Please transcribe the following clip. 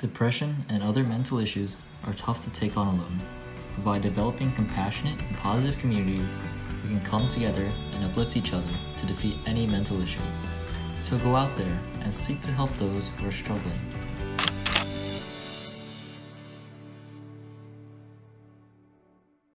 Depression and other mental issues are tough to take on alone, but by developing compassionate and positive communities, we can come together and uplift each other to defeat any mental issue. So go out there and seek to help those who are struggling.